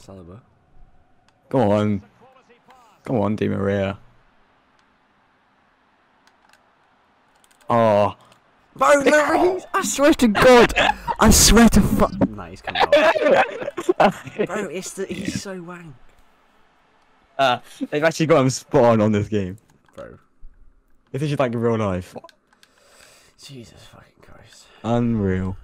Saliba. Come on. Come on, Di Maria. Oh. Bro, Lloris! I swear to God. I swear to fuck. Nah, he's coming off. Bro, it's the, he's so wank. Uh, they've actually got him spot on on this game. Bro. This is like real life. Jesus fucking Christ. Unreal.